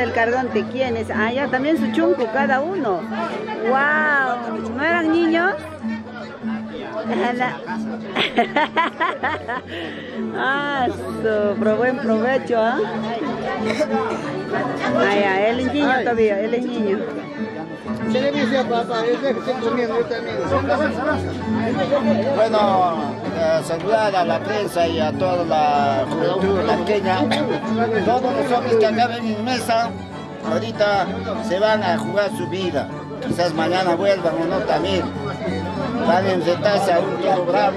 del Cardonte. ¿Quién es? Ah, ya, también su chunco, cada uno. ¡Wow! ¿No eran niños? ah, su, buen provecho, ¿ah? Ah, ya, él es niño todavía, él es niño. Papá, comiendo yo también. Bueno, saludar a la prensa y a toda la juventud pequeña. Todos los hombres que acá ven en mesa, ahorita se van a jugar su vida. Quizás mañana vuelvan o no también. Van a enfrentarse a un toro bravo.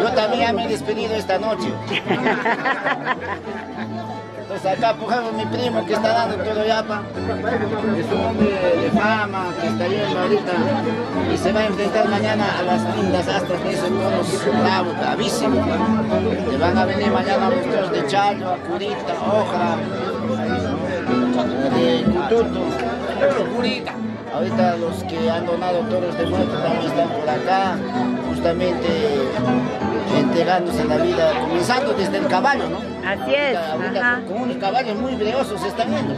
Yo también me he despedido esta noche. Entonces acá pujamos mi primo que está dando todo yapa. Es un hombre de fama que está yendo ahorita y se va a enfrentar mañana a las lindas astras de esos toros bravos, bravísimos. Le van a venir mañana los de Chayo, Curita, Ojra, de Cututo, Curita. Ahorita los que han donado toros de muerte también están por acá, justamente entregándose la vida, comenzando desde el caballo, ¿no? Así es. Ahorita, con unos caballos muy breosos se están viendo,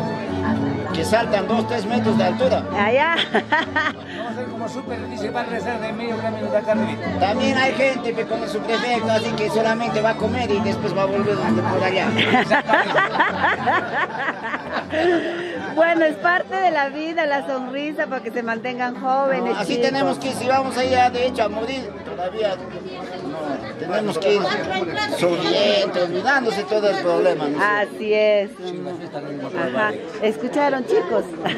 que saltan dos, tres metros de altura. Allá. Vamos a ser como súper, dice, va a rezar de medio camino de acá arriba. También hay gente que con su prefecto, así que solamente va a comer y después va a volver por allá. Bueno, es parte de la vida, la sonrisa para que se mantengan jóvenes. Así chicos. tenemos que ir, si vamos allá de hecho a morir, todavía tenemos que ir sonriendo, olvidándose todo el problema. ¿no? Así es. Ajá. ¿Escucharon, chicos?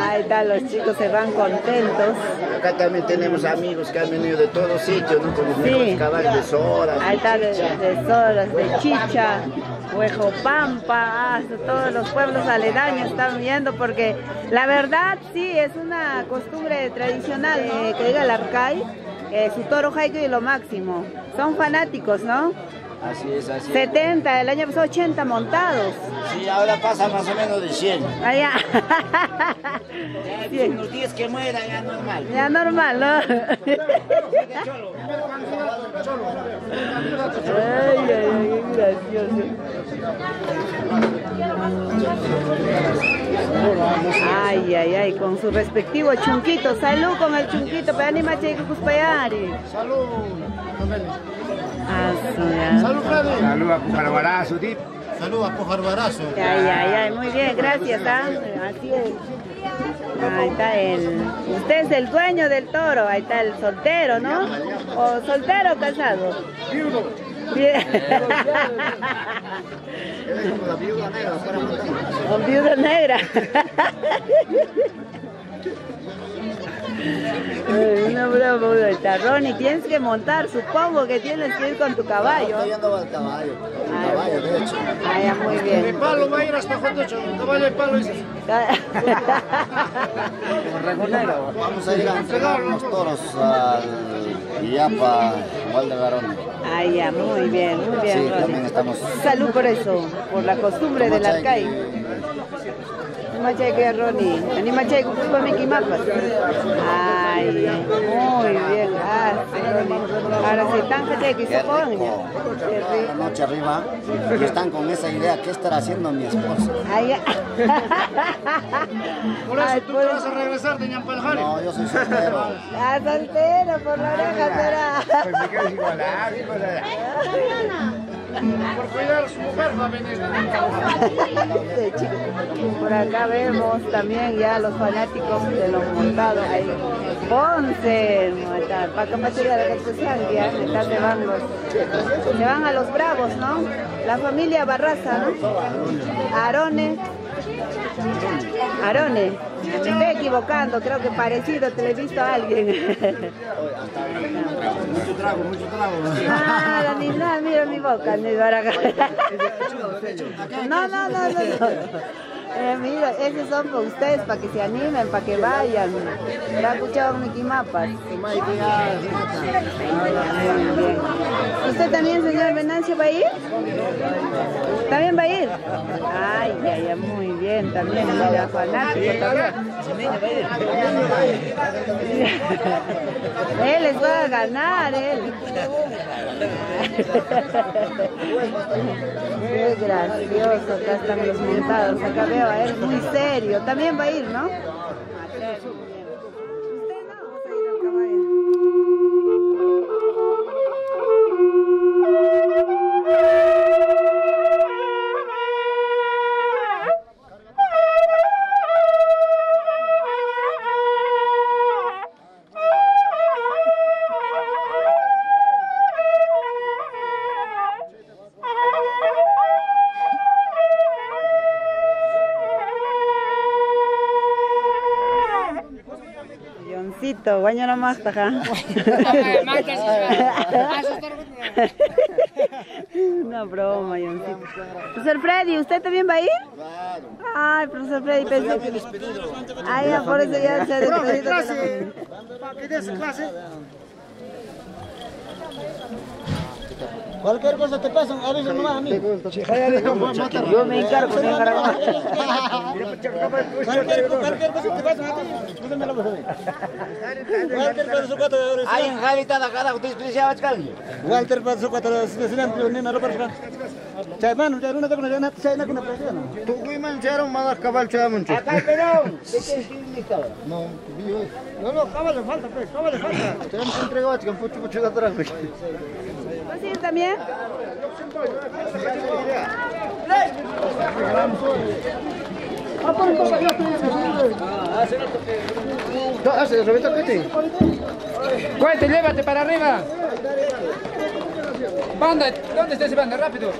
Ahí están, los chicos se van contentos. Acá también tenemos amigos que han venido de todos sitios, ¿no? Con los caballos de Soras, Ahí está de, Chicha. de Soras, de Chicha, Huejopampa, hasta todos los pueblos aledaños están viendo porque la verdad sí es una costumbre tradicional eh, que diga el Arcay, eh, su toro jaico y lo máximo. Son fanáticos, ¿no? Así es, así es. 70, el año pasado 80 montados. Sí, ahora pasa más o menos de 100. Allá. Ya de unos 10 que muera ya normal. Ya normal, ¿no? Ay, ay, ay, qué gracioso. Ay, ay, ay, con su respectivo chunquito. Salud con el chunquito, pero anima chico cuspayari. Salud. Ya. Salud, Freddy. Salud a Pujalabarazo, tip. Salud a Pujarbarazo. Ay, ay, ay, muy bien, gracias, ¿ah? Así es. Ahí está el. Usted es el dueño del toro, ahí está el soltero, ¿no? O soltero o casado. Bien. Con viuda negra. Ay, Una broma, una está. Ronnie, tienes que montar, supongo que tienes que ir con tu caballo. Estoy yendo al caballo, el caballo de hecho. Ah, ya, muy De bien. palo va a ir hasta Jotocho. Caballo de palo dice. Vamos a ir a entregar unos toros al Villapa, Valdegarón. Ah, ya, muy bien, muy bien, Sí, también estamos. Salud por eso, por la costumbre del arcai. Machay que Ronnie, ani machay ko pa mi kimapas. Ay, muy bien, ah. Ahora sí, tan que se. La noche arriba y están con esa idea, ¿qué estará haciendo mi esposa? Ay. Por eso tú por te vas a regresar de Ñampaljari. No, yo soy soltero. Ah, soltero, por la oreja será. Pues me quedo igualado, Por cuidar a su mujer a venir. Sí, chicos. Por acá vemos también ya los fanáticos de los montados ahí. Ponce, para capacidad de la expresión, ya van los, se van a los bravos, ¿no? La familia Barraza, ¿no? Arone. Arone, me estoy equivocando, creo que parecido, te lo he visto a alguien. Mucho trago, mucho trago. Nada, ni nada, mira mi boca, para acá. No, no, no, no. no. Eh, mira, esos son para ustedes, para que se animen, para que vayan. ¿La escuchado Miki Mapas? ¿Usted también, señor Venancio, va a ir? ¿También va a ir? Ay, ya, ya, muy bien, también, mira, fanático. Él les va a ganar, él. Qué gracioso, acá están los montados, acá veo muy serio. También va a ir, no, Leoncito, baño la mastaja. Una broma. Profesor Freddy, ¿usted también va a ir? Ay, profesor Freddy, pensé que... Ay, por eso ya se ha despedido. ¿Para que des clase? Cualquier cosa te pasa, avisa nomás a mí. Yo me encargo, me encargo. Cualquier, cosa te pasa a ti. Escúchame la voz a. Walter para su cuatro de Ay, en Jalita la cara, usted expresaba chkalgi. Walter para su cuatro de sinan pero ni naro para Chay manu, chay una takuna jana, chay na kuna presiona. Tu kui man charon malas cabal chamun. Acá, Perón. ¿De qué escribiste? No, vivo. No, no, cabal le falta, pues, cabal le falta. Te han entregado, chican, pucho, pucho, atrás. ¿Vas a ir también? Cuente, llévate para arriba. Banda, ¿dónde está ese banda? Rápido.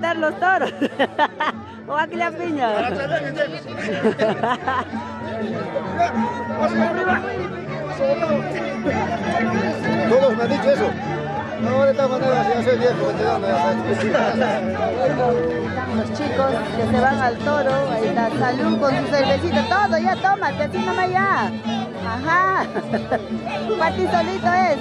matar los toros. o aquí la piña. Todos me han dicho eso. No, soy viejo, Los chicos que se van al toro, ahí está, salud con su cervecita, todo, ya tómate, así nomás ya. Ajá, para ti solito es.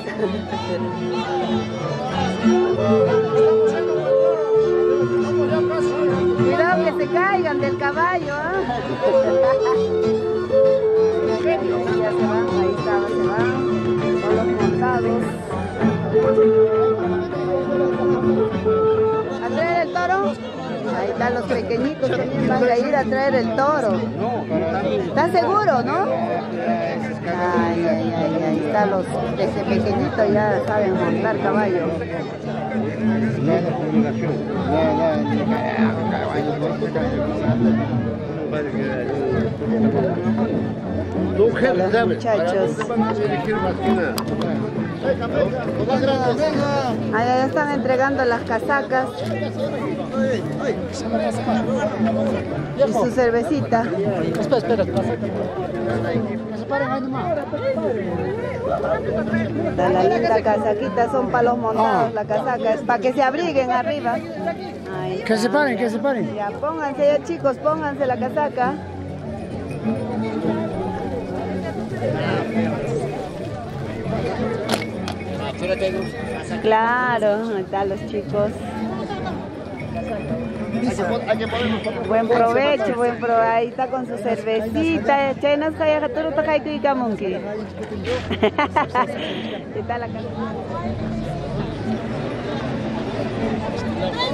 Cuidado que se caigan del caballo, ¿ah? ¿eh? Ahí ya se van, ahí está, se van. Con los montados. ¿A traer el toro? Ahí están los pequeñitos, que van a ir a traer el toro. ¿Están seguro, no? Ay, ay, ay, ahí está los, desde pequeñitos ya saben montar caballo. Los muchachos. Allá están entregando las casacas y su cervecita. Espera, espera paren. La linda casaquita son para los montados, ah. la casaca, es para que se abriguen arriba. Que se paren, que se paren. Ya, pónganse ya chicos, pónganse la casaca. Claro, ahí están los chicos. Buen provecho, buen provecho. Con su cervecita. Chenas, Jayajaturu, Tajaiku y Kamunki. ¿Qué tal la casa?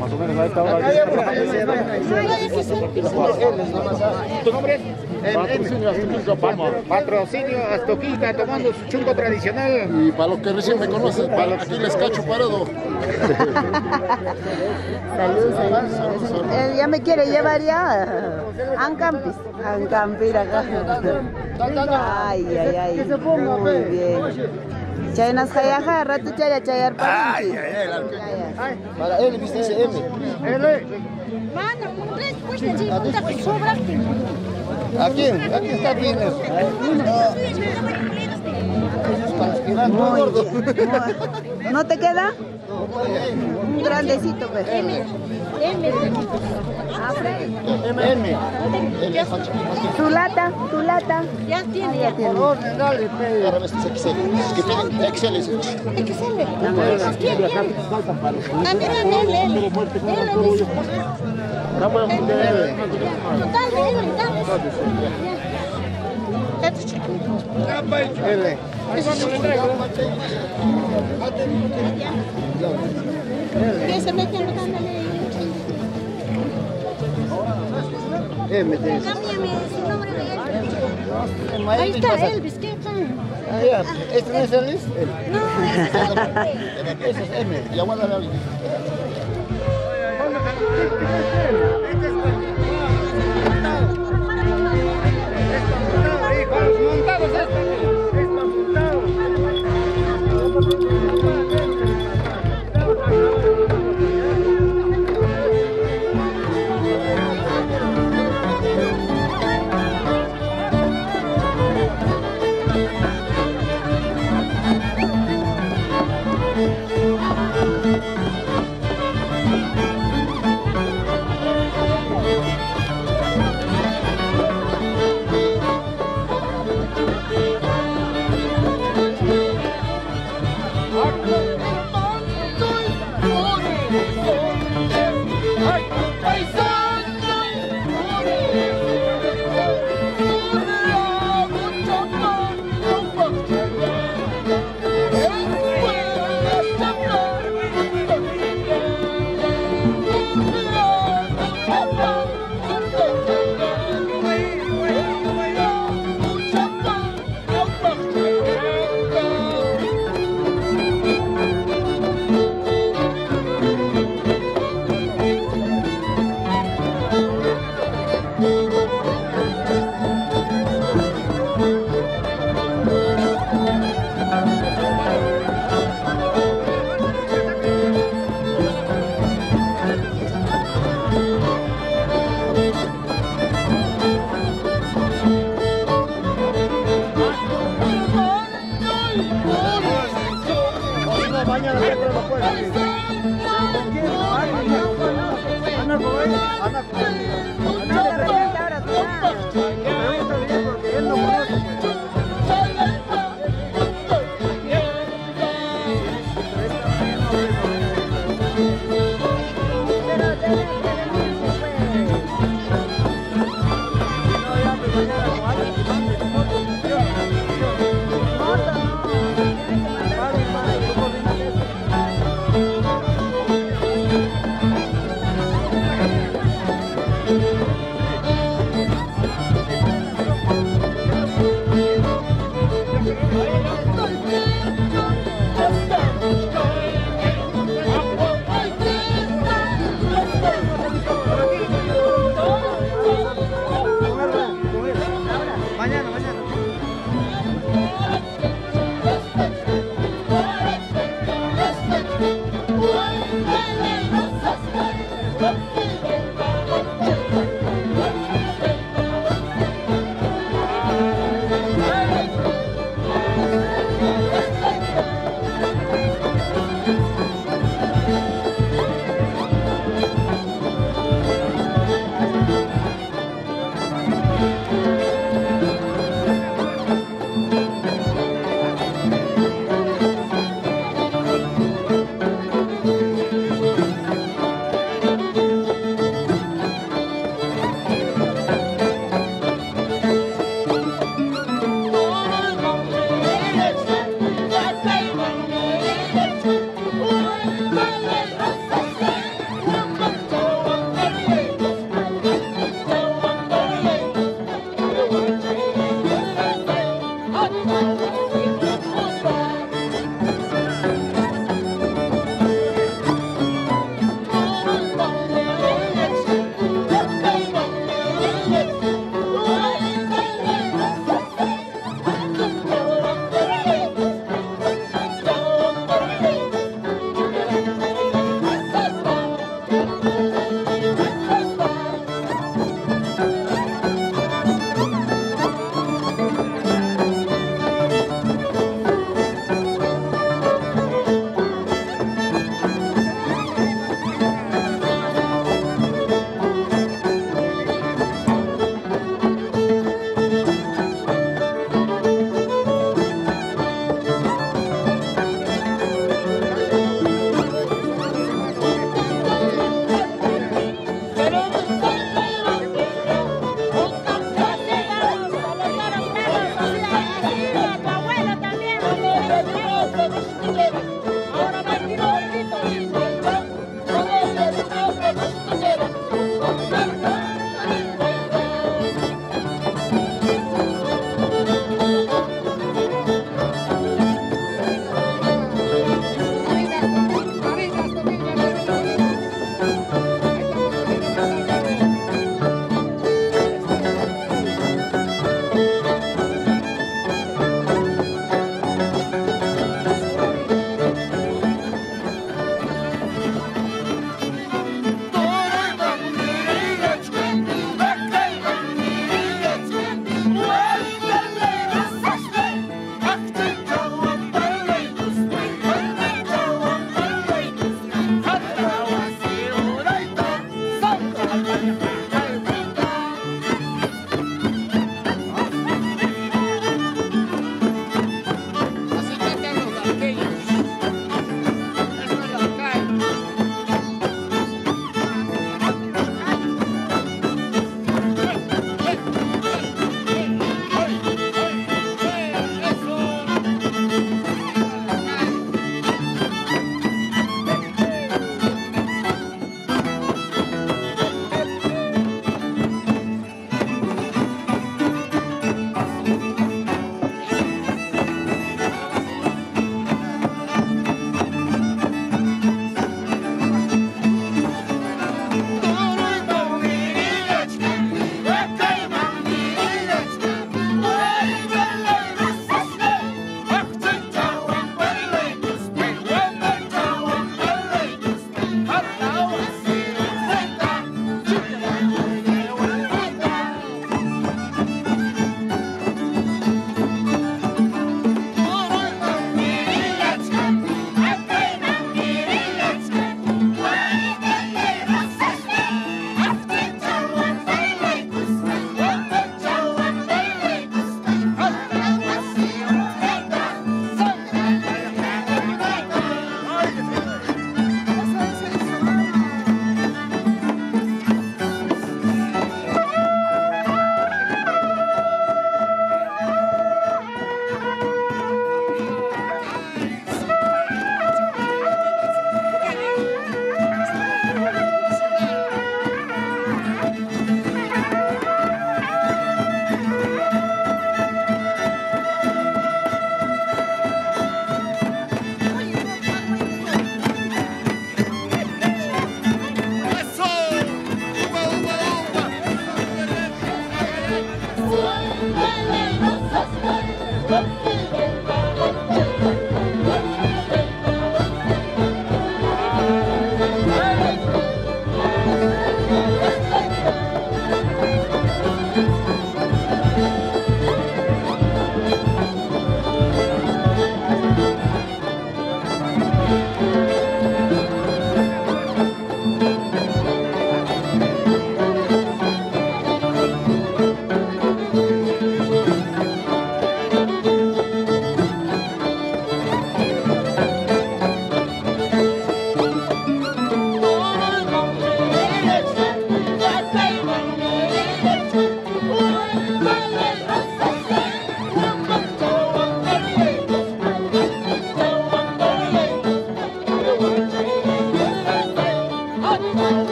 Más o menos ¿Tu nombre es? Patrocinio Astoquita, Patrocinio Astoquita, tomando su chungo tradicional. Y para los que recién me conocen, para los aquí les cacho parado. Saludos, saludos. Eh, ya me quiere llevar ya. Ancampis. Ancampir acá. Ay, ay, ay. Muy pues. bien. Chaynas jayaja, rato chaya chayar para Ay, ay, ay. Para él, viste ese M. L. Mano, un después de chico, te sobra. Aquí, aquí está bien eso. ¿No te queda? Un grandecito, pues. M. Tulata, tulata. Ya tiene, ya tiene. Ahora me estás XL. que piden XL. XL. Ah, mira, L, L. Total, L, dale. Это чекинг. Эле. Эле. Эле. Эле. MTS. Cámbiame su nombre de Elvis. Ahí está Elvis, ¿qué tal? Ah, ¿Este no es Elvis? No, ese es M. Llamada a Elvis. Montados, montados, montados.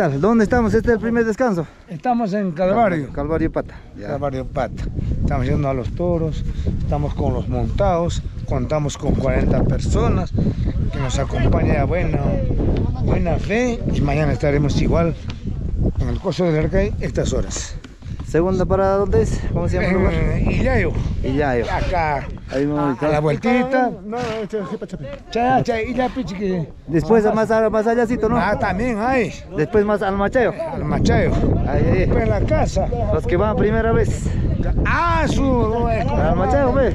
Tal? ¿Dónde estamos? Este es el primer descanso. Estamos en Calvario. Calvario Pata. Ya. Calvario Pata. Estamos yendo a los toros, estamos con los montados, contamos con 40 personas que nos acompañan a buena, buena fe y mañana estaremos igual en el coso del Arcay estas horas. Segunda parada, ¿dónde es? ¿Cómo se llama el lugar? En Illayo, acá, Ahí vamos a la vueltita. No, este. Cha, cha, y la pichi que... Después más, a- más allácito, ¿no? Ah, también hay, Después más al machayo. al machayo. Ahí, ahí. Después en la casa. Los que van primera vez. Ah, su... Al.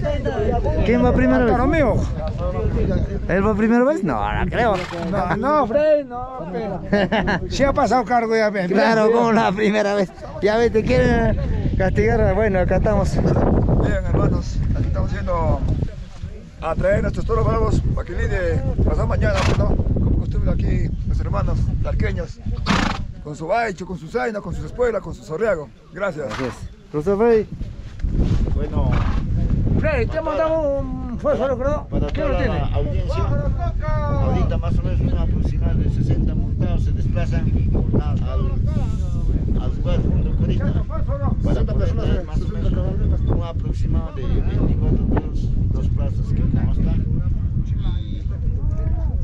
¿Quién va primera vez? Para mío. ¿Él va primera vez? No, no creo. No, no, Frey, no, pero... Sí ha pasado cargo ya, ven. Claro, como la primera vez. Ya ves, te quieren castigar. Bueno, acá estamos. Bien, hermanos, aquí estamos yendo a traer nuestros toros bravos para que lidie pasado mañana, pues, ¿no? Como costumbre aquí, los hermanos larqueños, con su baicho, con su zaina, con sus espuelas, con su sorriago. Gracias. Así Profesor Freddy. Bueno, Frey, te hemos dado un fósforo, creo. para ¿Qué toda lo tiene? la audiencia, ahorita más o menos un aproximado de 60 montados se desplazan al, al lugar junto Corita para poder más o menos un aproximado de 24 toros, dos plazas que constan.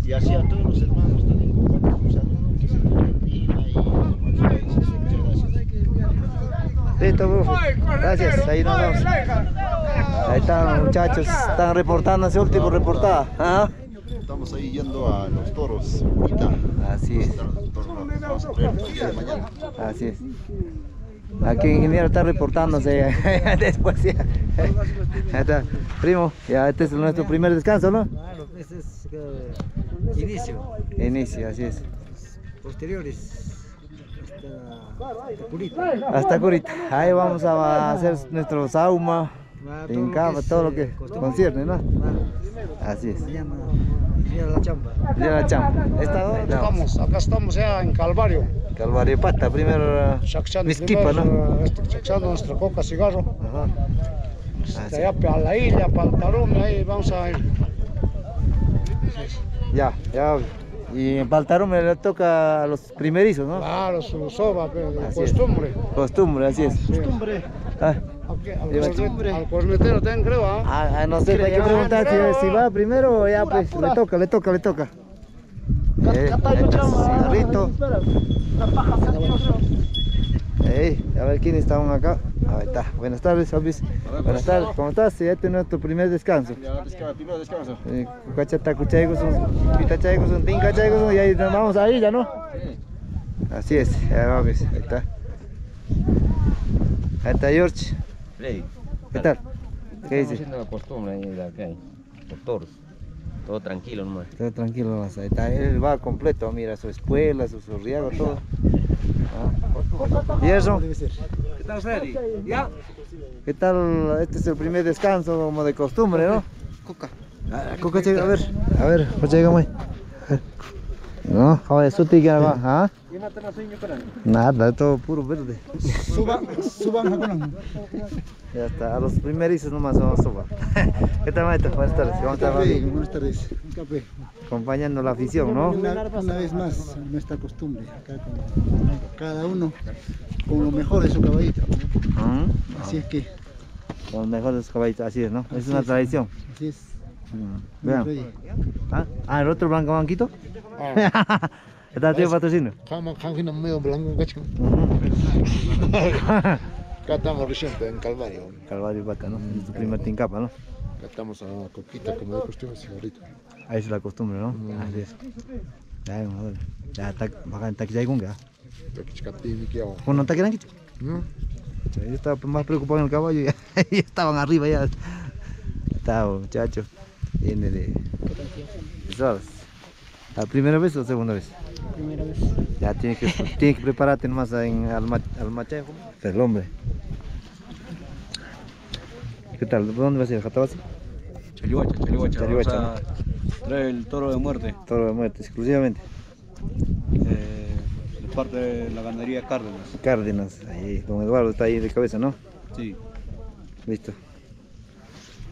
Y, y así a todos los hermanos también un saludo que se bendiga y muchas gracias. Listo, profe. Gracias. Ahí nos vemos. Ahí están los muchachos. Están reportando ese último reportada. ¿Ah? Estamos ahí yendo a los toros. Ahorita. Así es. Así es. Aquí el ingeniero está reportándose después ya. Está. Primo, ya este es nuestro primer descanso, ¿no? Claro, ese es eh, inicio. Inicio, así es. Posteriores hasta Curita. Ahí vamos a hacer nuestro sauma, tincaba, es, todo lo eh, que concierne, ¿no? Así es. Se llama ir a la chamba. Ya la chamba. ¿Esta dónde estamos? Acá estamos ya en Calvario. Calvario Pata, primero Mezquipa, primero, ¿no? eh, este, chacchando nuestra coca, cigarro. Ajá. Hasta Así. allá para la isla, para el Tarume, ahí vamos a ir. Ya, ya. Y en Paltarume le toca a los primerizos, ¿no? Claro, su soba, pero de Así es. costumbre. Costumbre, así es. Costumbre. Ah, Al, Lleva cornet- al cornetero también creo, ¿ah? ah, ah, no sé, hay que preguntar si, si va primero o ya pues le toca, le toca, le toca. Eh, ahí está su cigarrito. Ey, a ver quién estaban acá. Ahí está. Buenas tardes, Obis. Buenas tardes, ¿cómo estás? Ya tenemos tu primer descanso. primero descanso. Eh, Cucachata, cuchaigo, son pitachaigo, son tincachaigo, son, y ahí nos vamos ahí ya, ¿no? Así es, ya ahí está. Ahí está George. ¿Qué tal? ¿Qué dice? haciendo la costumbre ahí de acá, los toros. Todo tranquilo nomás. Todo tranquilo, nomás, ahí está. Él va completo, mira, su espuela, su sorriago, todo. Ah. ¿Y eso? ¿Qué tal, Freddy? ¿Ya? ¿Qué tal? Este es el primer descanso como de costumbre, ¿no? Coca. Ah, coca, a ver. A ver, pues llegamos. No, joder, eso te va, ¿ah? Nada, todo puro verde. Suban, suban, Hakunan. Ya está, a los primerizos nomás vamos a subar. ¿Qué tal, maestro? Buenas tardes. ¿Cómo está, Café, Fabi? buenas tardes. Café. Acompañando la afición, ¿no? Una, una vez más, nuestra costumbre. Acá con cada uno con lo mejor de su caballito. Ah, Así es que, Los mejores caballitos, así es, ¿no? Es Así una es. tradición. así es. Mm, Vean. ready. ¿Ah? ah, el otro blanco banquito. ¿Está tío patrocinio? Medio blanco, cacho. Acá estamos reciente en Calvario. Calvario Pata, ¿no? Es tu primer tincapa, ¿no? Acá estamos a coquita como de costumbre, cigarrito. Ahí es la costumbre, ¿no? Así es. Ya. Ya, está, en. Bueno, está aquí ¿No? Yo estaba más preocupado en el caballo y ya, ya estaban arriba ya. Estaba, muchacho. Viene de. ¿La primera vez o segunda vez? Primera vez. Ya tienes que, tienes que prepararte más en alma, almachejo. El hombre. ¿Qué tal? ¿Dónde vas a ir? ¿Jatabazi? Chalihuacha, Chalihuacha. Chalihuacha, Vamos a traer el toro de muerte. Toro de muerte, exclusivamente. eh, de parte de la ganadería Cárdenas. Cárdenas, ahí, don Eduardo está ahí de cabeza, ¿no? Sí. Listo.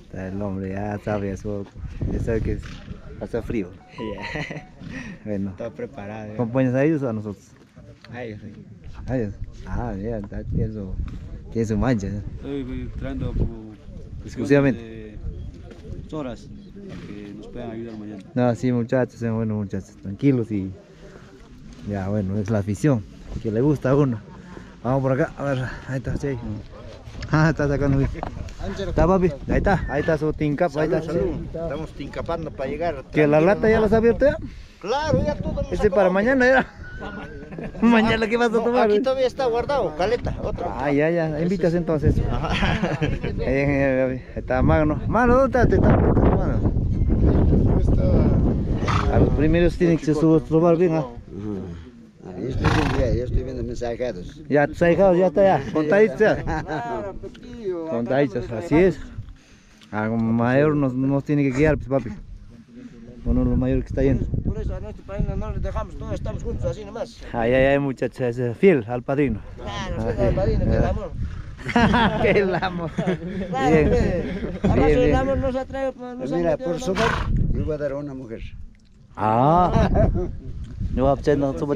Está el hombre, ya sabe eso. Ya sabe que es Hace frío. Ya. Bueno. Todo preparado. ¿Acompañas a ellos o a nosotros? A ellos, sí. A ellos. Ah, mira, tiene su, tiene su mancha. ¿eh? Estoy entrando por Exclusivamente. de horas para que nos puedan ayudar mañana. No, sí, muchachos, son buenos muchachos, tranquilos y ya, bueno, es la afición que le gusta a uno. Vamos por acá, a ver, ahí está, sí. Ah, está sacando bien. Está, papi, ahí está, ahí está su tincap, ahí está. Estamos tincapando para llegar. Que la lata ya la has abierto ya. Claro, ya todo. Ese para mañana era. mañana, ¿qué vas a tomar? Aquí todavía está guardado, caleta, otro. Ah, ya, ya, invitas entonces. Ahí, ahí, ahí, ahí está Magno. Mano, ¿dónde está? Te está- Mano. A los primeros tienen que su- probar bien, ¿ah? Yo estoy viendo ya, yo estoy viendo mensajeros. Ya, tus ahijados ya está ya, contaditos ya. Contaditos, así es. Algo mayor nos, nos tiene que guiar, pues papi. Uno de los mayores que está yendo. Por eso a nuestro padrino no les dejamos, todos estamos juntos así nomás. Ay, ay, ay, muchachos, es fiel al padrino. Claro, es el padrino, que el amor. que el amor. Claro, Bien. que- Además Bien, el amor nos atrae, pues, nos Pues mira, por sobar, yo voy a dar a una mujer. Ah. No va a echar no sopa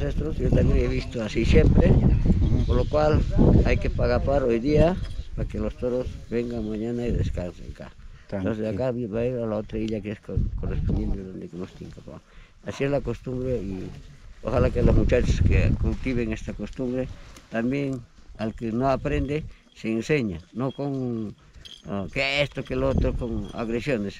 ancestros yo también he visto así siempre, por lo cual hay que pagar para hoy día para que los toros vengan mañana y descansen acá. Entonces de acá va a ir a la otra isla que es co- correspondiente donde nos. Así es la costumbre y ojalá que los muchachos que cultiven esta costumbre también al que no aprende se enseña, no con ah, que esto, que lo otro, con agresiones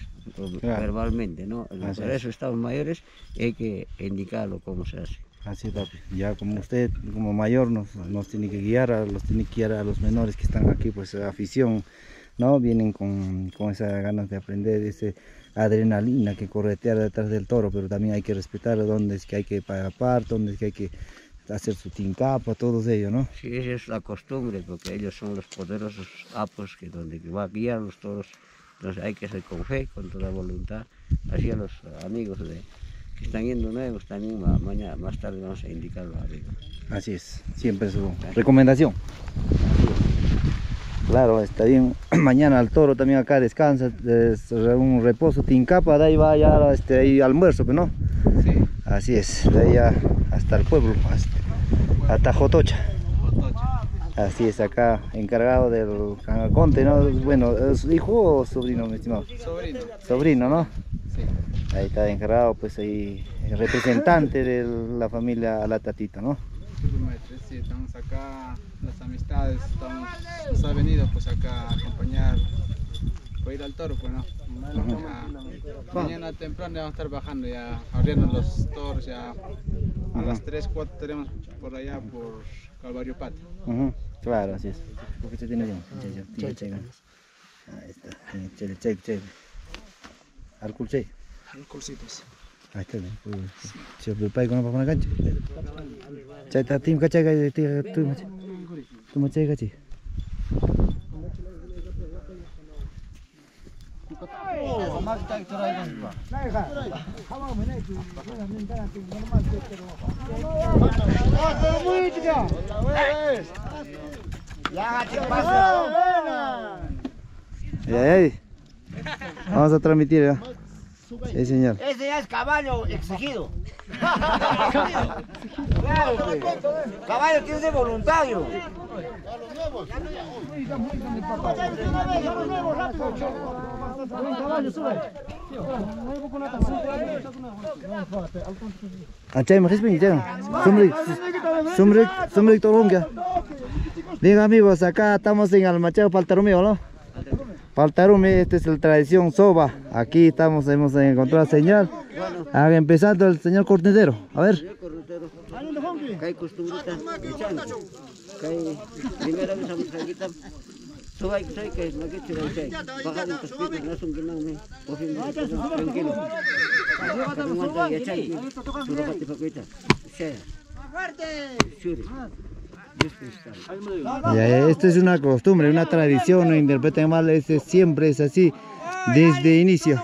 Claro. verbalmente, ¿no? Así es. eso estamos mayores y hay que indicarlo cómo se hace. Así papi. Ya como usted, como mayor, nos, nos tiene que guiar, a, los tiene que guiar a los menores que están aquí, pues afición, ¿no? Vienen con, con esas ganas de aprender, ese adrenalina que corretea detrás del toro, pero también hay que respetar dónde es que hay que pagar dónde es que hay que hacer su tincapa, todos ellos, ¿no? Sí, esa es la costumbre, porque ellos son los poderosos apos que donde va a guiar los toros. Entonces hay que hacer con fe, con toda voluntad. Así a los amigos de, que están yendo nuevos también, ma- mañana, más tarde vamos a indicarlo arriba. Así es, siempre su recomendación. Claro, está bien. Mañana el toro también acá descansa, es un reposo, tincapa, de ahí va ya este, ahí almuerzo, pues, ¿no? Así es, de ahí ya hasta el pueblo, hasta, hasta Jotocha. Así es, acá encargado del Canaconte, ¿no? Bueno, ¿es hijo o sobrino, mi estimado? Sobrino. Sobrino, ¿no? Sí. Ahí está encargado, pues ahí, el representante de la familia La Tatita, ¿no? Sí, estamos acá, las amistades, estamos, nos ha venido pues acá a acompañar, para ir al toro, pues no. Mañana temprano ya vamos a estar bajando ya, abriendo los toros ya, a Ajá. las 3, 4 tenemos por allá por Calvario Patio. Ujú, Claro, así es. ¿Por qué se tiene bien? Ahí está. Sí, Chay, chay, chay. Alcohol chay. Alcoholcitos. Ahí está bien. Pues, Se prepara con una cancha. Chay, está tim chay, chay, chay, tu machay. Tu machay, chay. Ay, ay. Vamos a transmitir ya. Sí, señor. Ese ya es caballo exigido. claro, pues. Caballo tiene ser voluntario. Achay, bien, ya. Sumrik, sumrik, sumrik tolonga. Bien amigos, acá estamos en Almacheo Paltarumeo, ¿no? Paltarume, esta es la tradición soba. Aquí estamos, hemos encontrado señal. Ah, empezando el señor cornetero. A ver. Ya esto es una costumbre, una tradición, no interpreten mal, este siempre es así, desde inicio.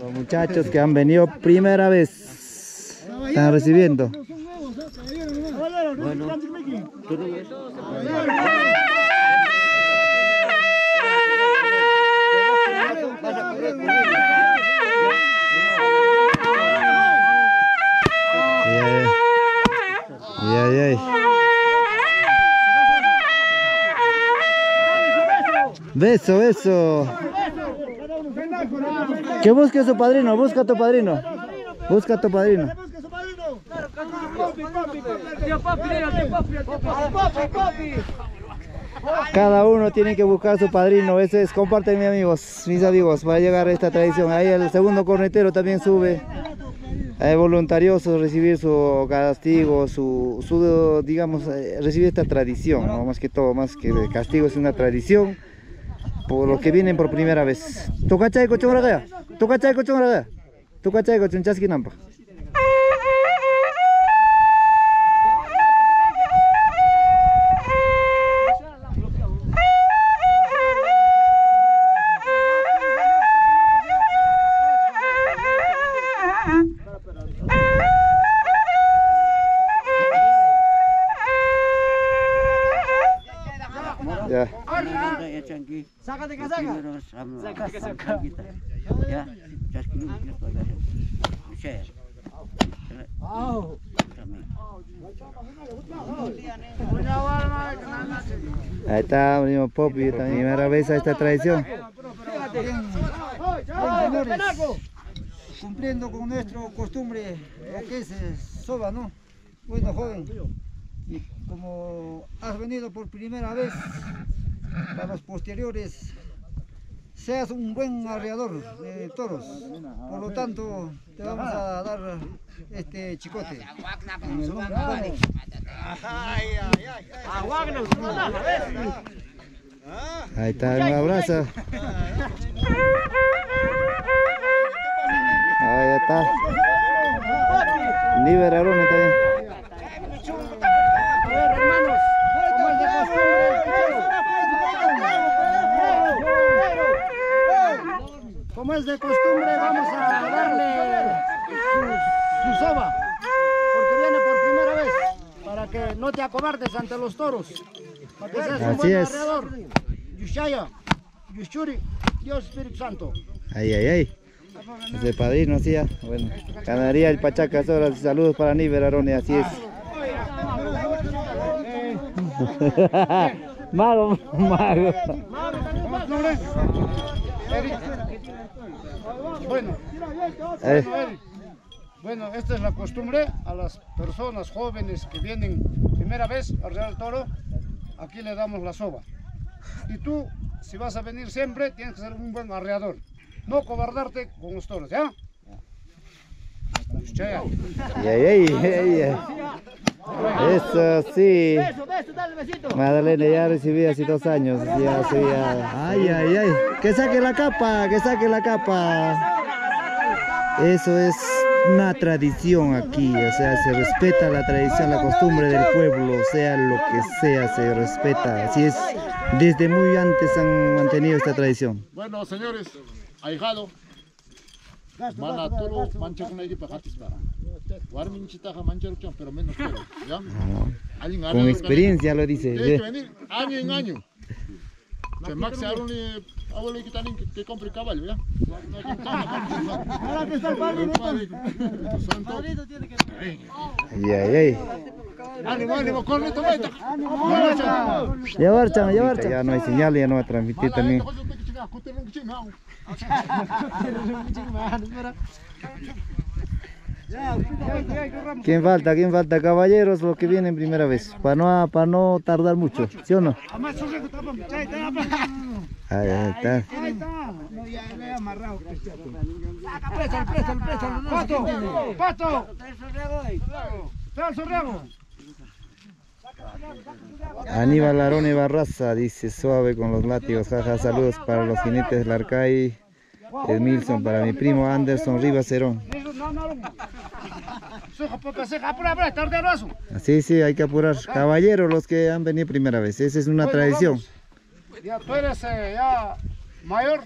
Los muchachos que han venido primera vez están recibiendo. Bueno, ¿tú ya, ya. Beso, beso. Que busque su padrino, busca a tu padrino. Busca a tu padrino. Cada uno tiene que buscar a su padrino. Ese es, comparten mis amigos, mis amigos, para llegar a esta tradición. Ahí el segundo cornetero también sube. Hay voluntariosos recibir su castigo, su, su digamos, eh, recibir esta tradición, ¿no? más que todo, más que de castigo es una tradición por los que vienen por primera vez. ¿Tú cachai cochón raga? ¿Tú cachai Sácate Saca, dulu dia pakai. Share. Ahí está, primo Popi, también primera vez a esta tradición. Cumpliendo con nuestra costumbre, lo que es eh, soba, ¿no? Bueno, joven, y como has venido por primera vez, para los posteriores, seas un buen arreador de toros. Por lo tanto, te vamos a dar este chicote. El bueno, Ahí está, un abrazo. Ahí está. Liberaron también. A ver, hermanos, como es de costumbre, como es de costumbre, vamos a darle su, su soba, porque viene por primera vez, para que no te acobardes ante los toros, para que seas un Así buen es. arreador. Yushaya, Yushuri, Dios Espíritu Santo. Ay, ay, ay. Ese padrino, sí, ya. Bueno, ganaría el Pachacas ahora. Saludos para Níver, Arone, así es. mago, mago. Bueno, Eh. bueno, esta es la costumbre a las personas jóvenes que vienen primera vez a arrear el toro, aquí le damos la soba. Y tú, si vas a venir siempre, tienes que ser un buen arreador, no cobardarte con los toros, ¿ya? Ay, ay, ay. Eso sí. Beso, beso, dale besito. Madalena ya recibí hace dos años. Ya subía. Ay, ay, ay. Que saque la capa, que saque la capa. Eso es una tradición aquí. O sea, se respeta la tradición, la costumbre del pueblo. Sea lo que sea, se respeta. Así es. Desde muy antes han mantenido esta tradición. Bueno, señores, ahijado. Mana toro mancha con para gatis para. Warmin chitaja mancha pero menos toro, ¿ya? Alguien Con experiencia lo dice. Tiene que venir año en año. Que Max se abuelo y que también que, que compre caballo, ¿ya? Ahora que está el padre, Ay, ay, ay. Ánimo, ánimo, corre, toma esta. Ya marchan, ya marchan. Ya no hay señal, ya no va a transmitir también. ¿Quién falta? ¿Quién falta? Caballeros, los que vienen primera vez. Para no, para no tardar mucho, ¿sí o no? Ahí, está. Ahí está. No, ya le amarrado. Présalo, présalo. Pato, pato. Aníbal Arone Barraza dice suave con los látigos, saludos para los jinetes del Arcay. Edmilson, para mi primo Anderson Rivas Cerón. Sí, sí, hay que apurar. Caballeros los que han venido primera vez, esa es una tradición. Ya tú eres eh, ya mayor,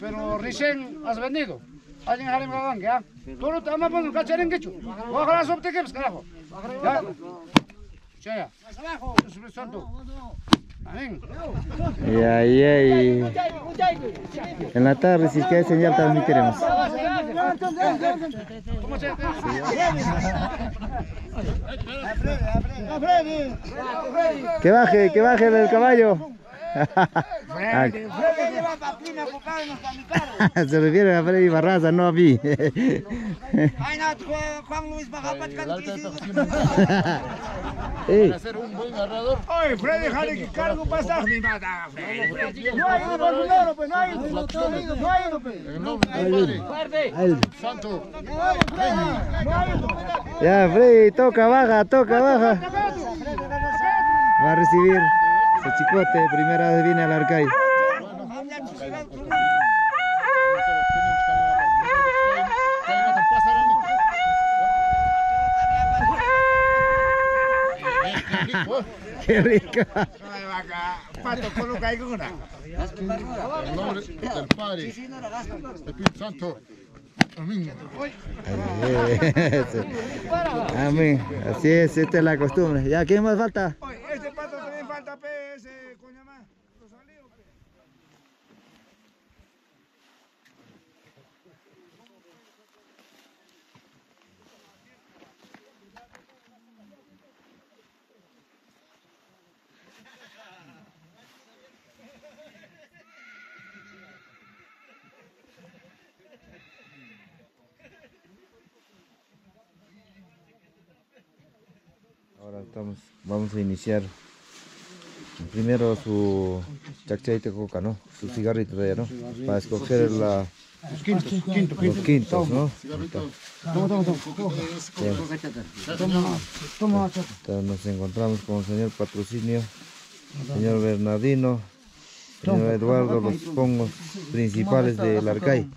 pero recién has venido. Alguien jale me ya. Tú no te amas por el cacharín que chu. Ojalá sobre te quemes, carajo. Ya. Chaya. Espíritu Santo. Amén. Y ahí, ahí. En la tarde, si es que hay señal, también queremos. ¿Cómo se Que baje, que baje el caballo. Ah, Se refiere a Freddy Barraza, no a mí. Ay, no, Juan Luis Bajapachcan. Ey. Para ser un buen narrador. Oye, Freddy, jale que cargo pasaje. No hay ido por su lado, pues, no hay ido. No hay ido, pues. Del Padre, Santo, Ya, Freddy, toca, baja, toca, baja. Va a recibir su chicote, primera vez viene al Arcay. Qué rico. Pato, coloca ahí una. en nombre del Padre, Espíritu Santo. Amén. Amén. Así es, esta es la costumbre. ¿Ya qué más falta? Este pato también falta, pe, ese coña más. Los salidos, pe. Ahora estamos, vamos a iniciar primero su chacchaite coca, ¿no? Su cigarrito de allá, ¿no? Para escoger la, Los quintos, quinto, los quintos, ¿no? Toma, toma, toma. Nos encontramos con el señor patrocinio, señor Bernardino, señor Eduardo, los pongos principales del Arcay.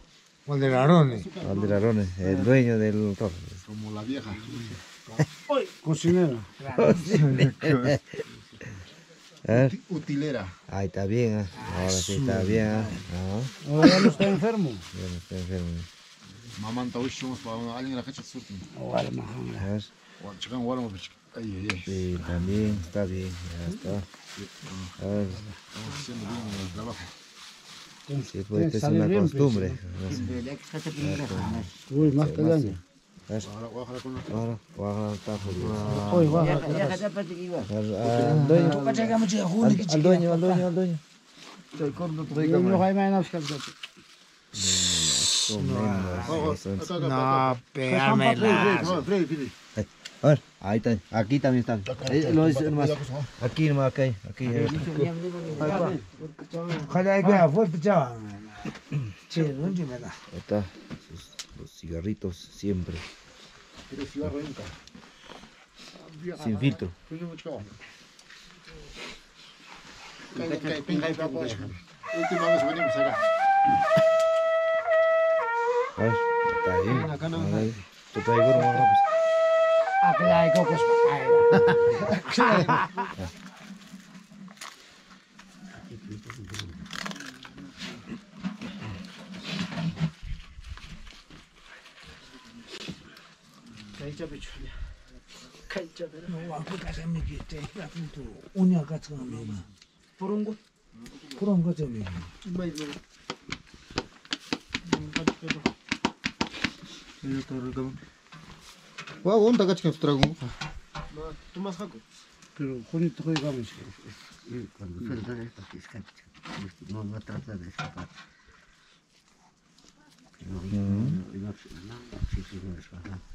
Valderarone. Valderarone, el dueño del toro. Como la vieja. Cocinero. ¿Eh? Utilera. Ahí está bien, ¿eh? ahora sí está bien. ¿eh? Ahora ya no está enfermo. ya no está enfermo. Para alguien la fecha surtin. A ver. Chican guaramos. Ay, ay, ay. Sí, también está bien, ya está. A ver, Estamos haciendo bien el trabajo. sí, pues esta es una costumbre. Uy, más peldaño. Ahora, baja. Al al dueño, al al dueño, al dueño, al dueño. No A ver, ahí está, aquí también está. Lo dice nomás. Aquí nomás, aquí. Ojalá que fuerte, chaval. Che, está, cigarritos siempre, Pero cigarro nunca. sin filtro. Pinga. Última vez venimos acá. Está bien. A ver, tú traes gorro, gorro, pues. Que hay cocos para 칼잡이 주냐? 칼잡이를. 와보다 재미기 때 나도 오냐 같은 거면 뭐. 그런 것 그런 거 재미 이봐 이거 와. 온다 같이 갔더라고. 뭐 하고. 그리고 혼이 또 거기 가면 시켜 일관도 편산에 밖에 시간 뭔가 따뜻하게 시간 음. 음. 이거 이거 이거 이거 이거 이거 이거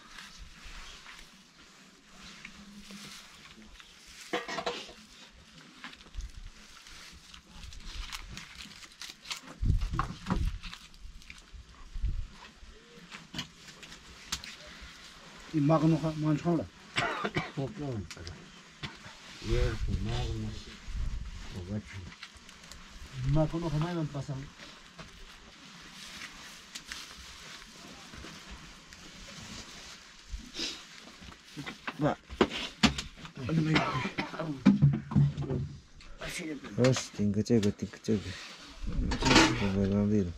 magno manchola popon yer magno obacho magno jamai van pasan va Hostia, que chico, que chico. Como el bandido.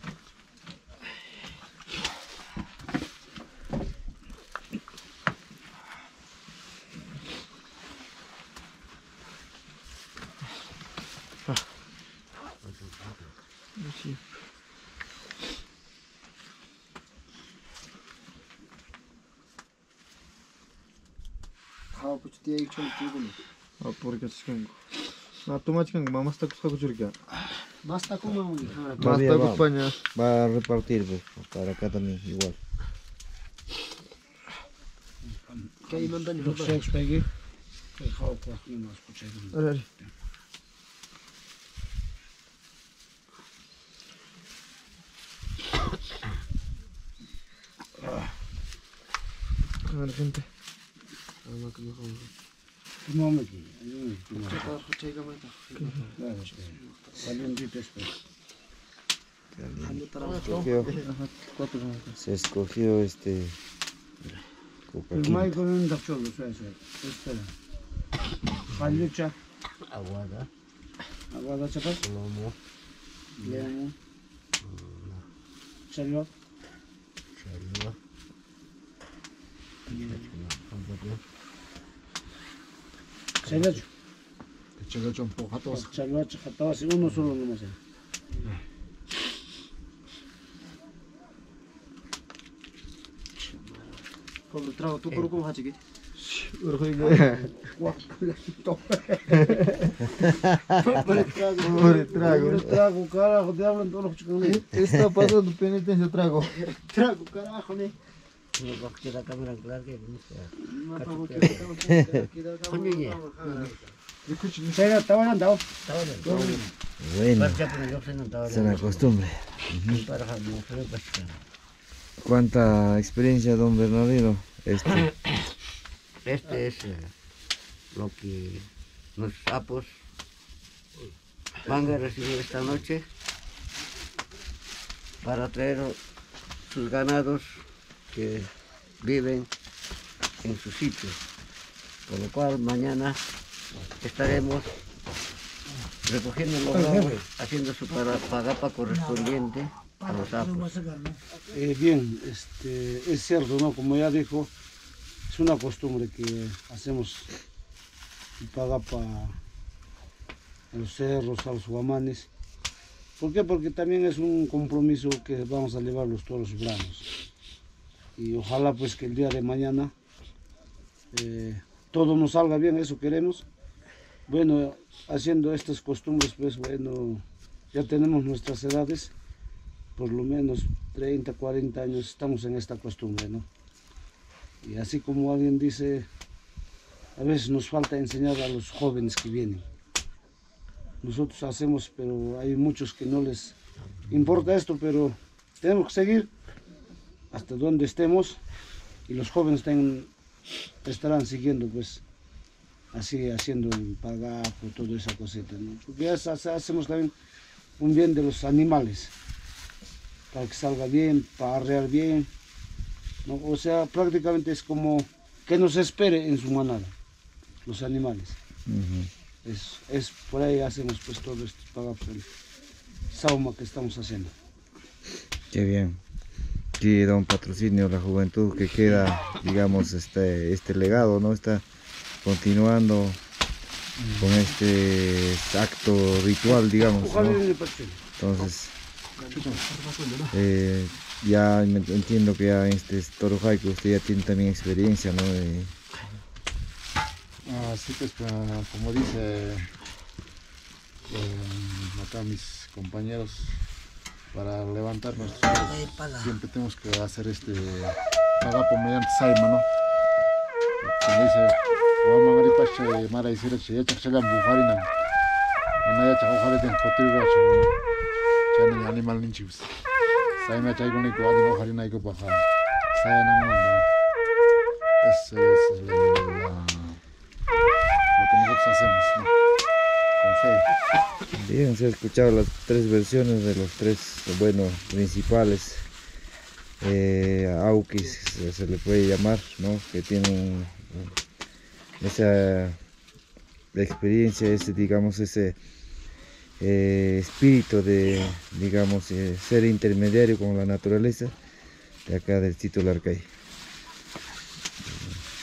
Porque es que Na toma chican, mamá está con como un Más está con España. Va. a repartir pues, para acá también igual. A ver, gente. Mehmet. Se escogió este. Pallucha. Aguada. Aguada chapas. Lomo. Lomo. Chalua. Chalua. Чагаж. Чагаж он по хатас. Чагаж хатас и оно соло не маса. Кол трава ту курку хачиги. Өрхөйгөө. Por trago. Por trago, carajo, te hablan todos los chicones. Esta pasa tu penitencia, trago. Trago, carajo, ne. A quedar cámara clara que no Sega, estaban andando. Bueno, es una costumbre. ¿Cuánta experiencia, don Bernardino? Este. Este es eh, lo que los sapos van a recibir esta noche para traer sus ganados que viven en su sitio. Por lo cual mañana estaremos recogiendo los bravos, haciendo su pagapa correspondiente a los sapos. Eh, bien, este, es cierto, ¿no? Como ya dijo, es una costumbre que hacemos y paga para los cerros, a los guamanes. ¿Por qué? Porque también es un compromiso que vamos a llevar los toros blancos. Y ojalá pues que el día de mañana eh, todo nos salga bien, eso queremos. Bueno, haciendo estas costumbres, pues bueno, ya tenemos nuestras edades por lo menos 30, 40 años estamos en esta costumbre, ¿no? Y así como alguien dice, a veces nos falta enseñar a los jóvenes que vienen. Nosotros hacemos, pero hay muchos que no les importa esto, pero tenemos que seguir hasta donde estemos y los jóvenes ten- estarán siguiendo, pues, así haciendo el pagapo, toda esa cosita, ¿no? Porque es- hace- hacemos también un bien de los animales para que salga bien, para arrear bien. ¿no? O sea, prácticamente es como que nos espere en su manada, los animales. Es, es por ahí hacemos pues todo esto, pagamos el sauma que estamos haciendo. Qué bien. Sí, da patrocinio a la juventud que queda, digamos, este, este legado, ¿no? Está continuando con este acto ritual, digamos, ¿no? Entonces, eh, ya entiendo que ya en este Toro Haiku usted ya tiene también experiencia, ¿no? Así pues, ah, como dice con acá mis compañeros para levantar nuestros. Siempre tenemos que hacer este pagapo mediante saima, ¿no? Como dice, Juan Maripache, Mara y Sirache, ya chachagan bufarina. Mana ya chakojare ten kotri racho, ¿no? Chani animal ninchibus. Saima chay con iko adi bufarina iko baja. Saya. Ese es la, lo que nosotros hacemos, ¿no? Bien, se han escuchado las tres versiones de los tres, bueno, principales eh, aukis, se, le puede llamar, ¿no? Que tienen eh, esa experiencia, ese, digamos, ese eh, espíritu de, digamos, eh, ser intermediario con la naturaleza de acá del sitio Larcay.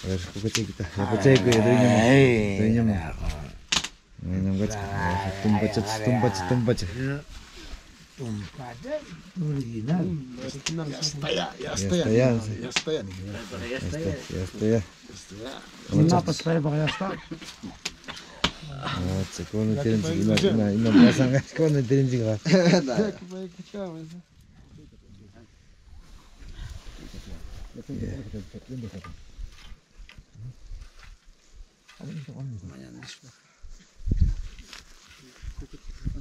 A ver, Тумбати, Я стоя, я стоя. Я стоя. Аца, кон өтеринзиг ина ина басанга кон өтеринзиг бар. Маньян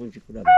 fonte curadora.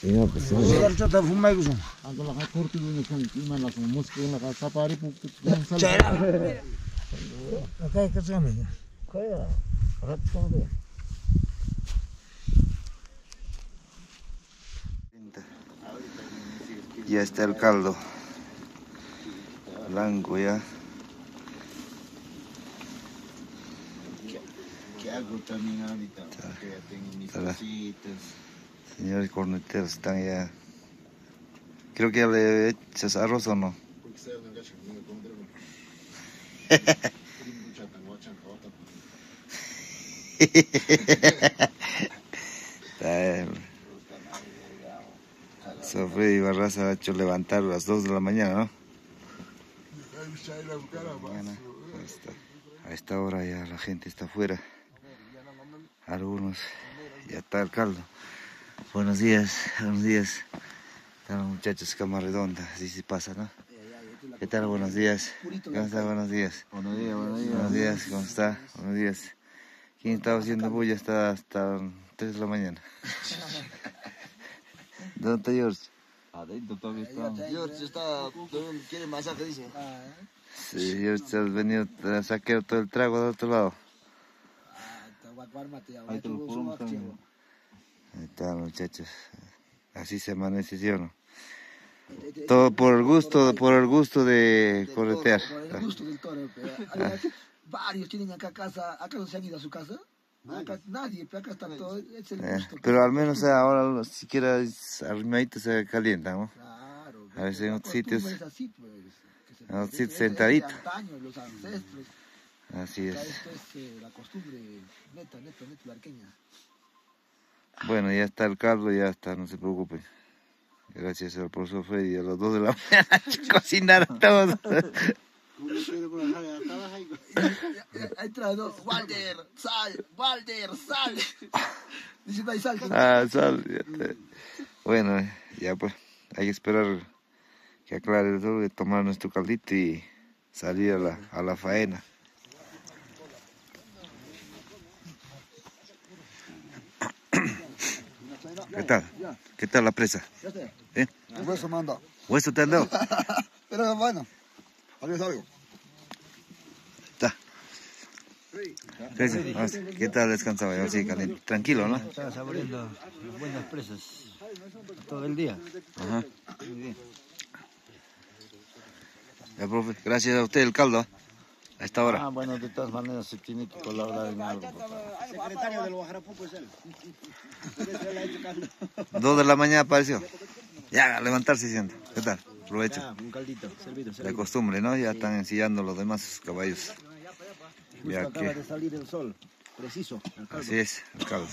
Pues, ya está el caldo. Blanco ya. Hago también ahorita? Porque ya tengo mis cositas. Señores corneteros están ya. Creo que ya le echas arroz o no. Sofre y Barraza ha hecho levantar a las 2 de la mañana, ¿no? Mañana, a esta- a esta hora ya la gente está afuera. Algunos ya está el caldo. Buenos días, buenos días. Están los muchachos cama redonda, así se pasa, ¿no? ¿Qué tal? Buenos días. ¿Cómo está? Buenos días. Buenos días, buenos días. Buenos días, ¿cómo está? Buenos días. ¿Quién estaba haciendo bulla hasta, hasta 3 de la mañana? ¿Dónde está George? Adentro todavía está. George está, quiere masaje, dice. Sí, George, has venido a saquear todo el trago del otro lado. Ahí están, muchachos. Así se amanece, ¿sí o no? Todo por el gusto, por el gusto de corretear. Por el gusto del toro. Varios tienen acá casa, acá no se han ido a su casa. Acá nadie, pero acá están todos. Es el Eh, gusto. pero al menos ahora siquiera es arrimadito se calienta, ¿no? Claro. A veces en otros sitios, Costumbre es así, pues. en otros sitios sentadito. los ancestros. Así es. Esto es eh, la costumbre neta, neta, neta, larqueña. Bueno, ya está el caldo, ya está, no se preocupen. Gracias al profesor Freddy, a las 2 de la mañana cocinaron todos. Ahí trae dos. Walter, sal, Walter, sal. Dice, no hay sal. Ah, sal, ya. Bueno, ya pues, hay que esperar que aclare todo, de tomar nuestro caldito y salir a la, a la faena. ¿Qué tal? ¿Qué tal la presa? ¿Eh? El hueso manda. ¿Hueso te han dado? Pero bueno, es algo. Está. ¿Qué, tal descansaba? Caliente. Tranquilo, ¿no? Estaba saboreando las buenas presas todo el día. Ajá. Muy bien. Ya, profe, gracias a usted el caldo. A esta hora. Ah, bueno, de todas maneras se tiene que colaborar en algo. papá. secretario del Guajarapuco es él. Dos de la mañana apareció. Ya, a levantarse siendo. ¿Qué tal? Provecho. Ya, un caldito, servido, De servido. costumbre, ¿no? Ya están ensillando los demás caballos. Justo Ya acaba que, de salir el sol, preciso. el caldo. así es, el caldo.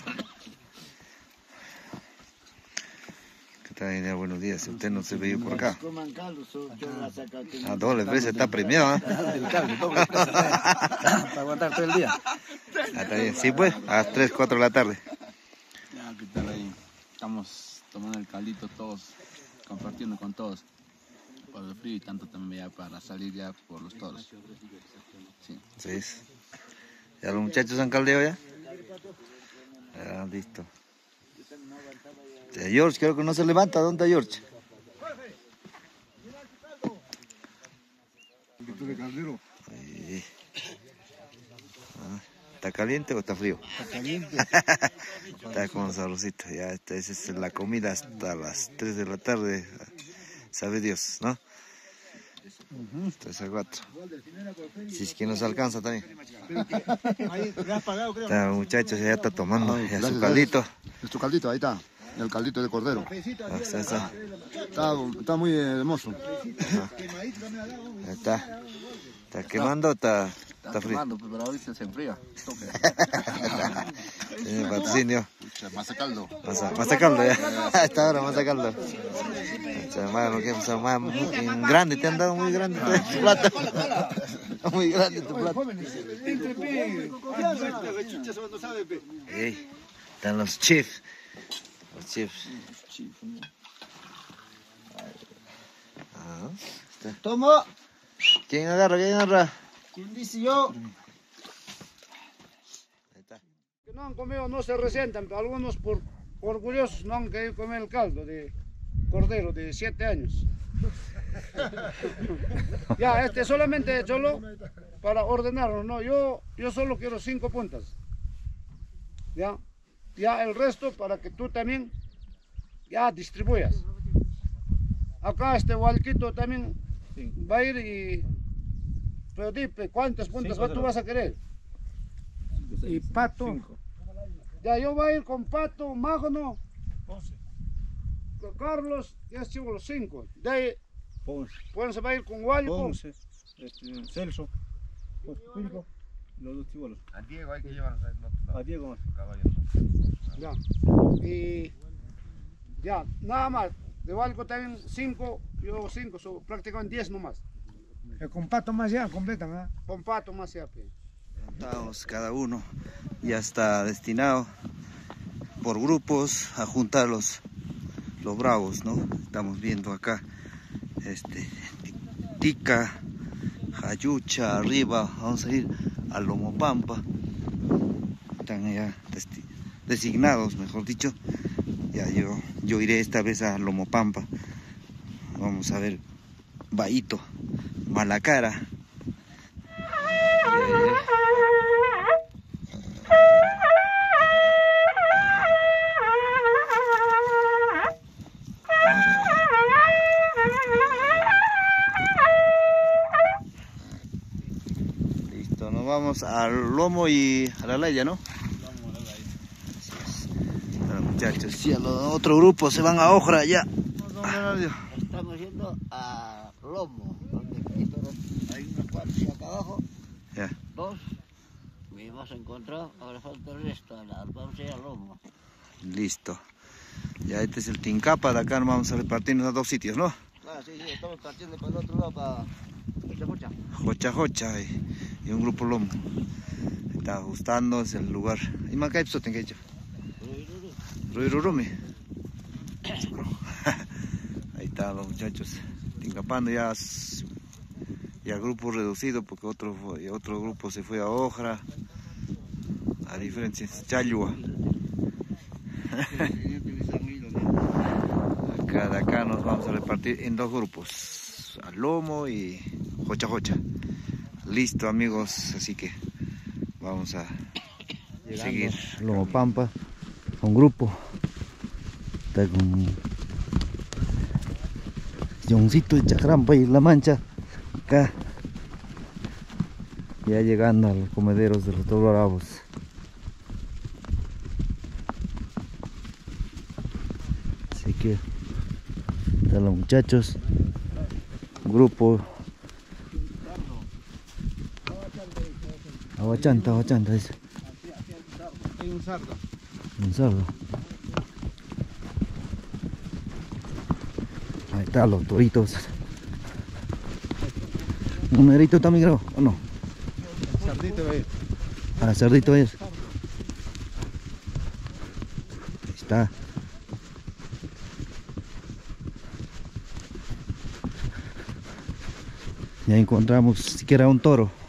Buenos días. Usted no se veía por acá. A doble presa está premiado, ¿eh? El caldo, doble presa, Para aguantar todo el día. Ah, está bien. Sí, pues, a las 3, 4 de la tarde. Ya, ¿qué tal ahí? Estamos tomando el caldito todos, compartiendo con todos. Por el frío y tanto también ya para salir ya por los toros. Sí. ¿Ya los muchachos han caldeado ya? Ya, listo. Ya, George, creo que no se levanta. ¿Dónde está George? Ah, ¿Está caliente o está frío? Está caliente. está con sabrosito. Ya, esta esa es la comida hasta las 3 de la tarde. Sabe Dios, ¿no? 3 a 4. Si es que nos alcanza también. Ahí, has pagado, creo. Está, muchachos, ya está tomando Ay, ya gracias, su caldito. Nuestro caldito, ahí está. El caldito de cordero. Ah, está, está. Está, está muy hermoso. Está. ¿Está quemando o está, está frío? Pues, pero ahorita se enfría. Tiene patrocinio. Más caldo. Más, caldo ya. A esta hora más caldo. Grande, te han dado muy grande tu plato. Muy grande tu plato. Ey, están los Ah, está. Toma. ¿Quién agarra? ¿Quién agarra? ¿Quién dice yo? Que no han comido no se resientan, pero algunos por orgullosos no han querido comer el caldo de cordero de 7 años. ya, este solamente solo para ordenarlo, no, yo, yo solo quiero cinco puntas. Ya, ya el resto para que tú también ya distribuyas. Acá este Walquito también va a ir y... Pero dime, ¿cuántas puntas Cinco, tú vas a querer? Y Pato. Ya yo voy a ir con Pato, Magno, con Carlos, ya chivo los cinco. De ahí, Ponce va a ir con Walco. Ponce, este, Celso, pues, Wilco, los dos chibolos. A Diego hay que llevarlos al otro lado. A Diego. Ya. Y ya, nada más. De Walco también cinco, yo cinco, so, prácticamente diez nomás. El compato más ya completan, ¿ah? Con Pato más ya, cada uno ya está destinado por grupos a juntar los, los bravos, ¿no? Estamos viendo acá este Tica, Jayucha, arriba, vamos a ir a Lomopampa. Están ya designados, mejor dicho. Ya yo, yo iré esta vez a Lomopampa. Vamos a ver Baito, Malacara. Listo, vamos al lomo y a la laya, ¿no? Es. Bueno, muchachos, a los otro grupo se van a Ojra ya. Estamos yendo a Lomo, donde hay cuantos y acá abajo, Ya. dos, me hemos encontrado, ahora falta el resto, vamos a ir a Lomo. Listo. Ya este es el Tincapa, de acá nos vamos a repartirnos a dos sitios, ¿no? Ah, sí, sí, estamos partiendo para el otro lado, para Cochacocha. Jocha Jocha y, y un grupo lomo. Está ajustando, es el lugar. ¿Y Macay pues tengo hecho? Ruirurumi. Ahí están los muchachos. Tincapando ya, ya grupo reducido porque otro, otro grupo se fue a Ojra. A diferencias, Chayua. Acá, de acá nos vamos a repartir en dos grupos, al lomo y jocha jocha. Listo amigos, así que vamos a seguir. Lomo Pampa, un grupo. Está con Johncito y Chacrampa y La Mancha. Acá. Ya llegando a los comederos de los Toro Bravos. Así que están los muchachos, grupo. Aguachanta, aguachanta, dice. Hay un sardo. Un sardo. Ahí están los toritos. Un negrito también creo, ¿o no? Sardito va a ir. Ah, cerdito es. Ahí está. Ya encontramos siquiera un toro.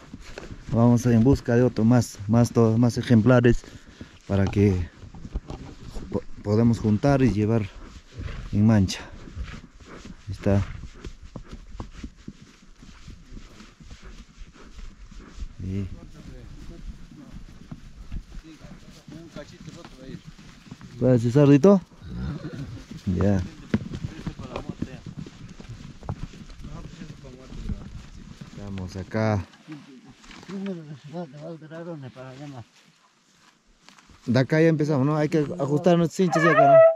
Vamos en busca de otro más, más, to- más ejemplares para que po- podamos juntar y llevar en mancha. Ahí está. Ir. ¿Para ese cerdito? Ya. Estamos acá. Para llamar. De acá ya empezamos, ¿no? Hay que ajustar nuestros hinchas de acá, ¿no?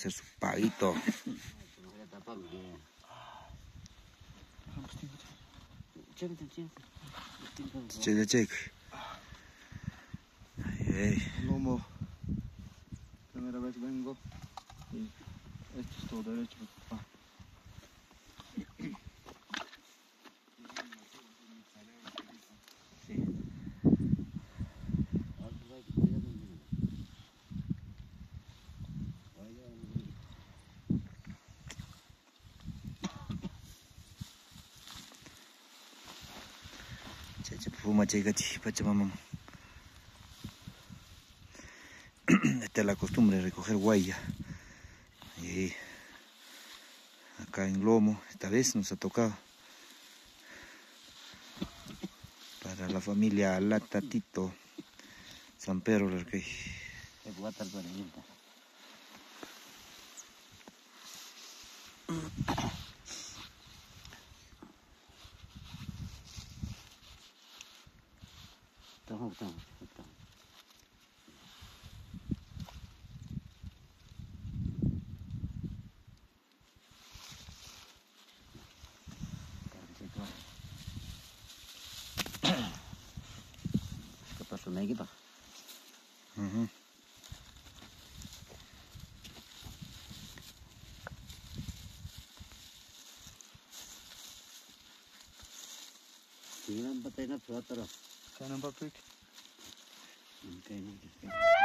Hacer su paguito. Cheque, cheque. Ay. Lomo. Primera vez vengo. Esto es todo derecho. Esta es la costumbre de recoger guaya. Y acá en Lomo, esta vez nos ha tocado. Para la familia Lactatito, San Pedro Quattro. C'è un po' più. Non tengo.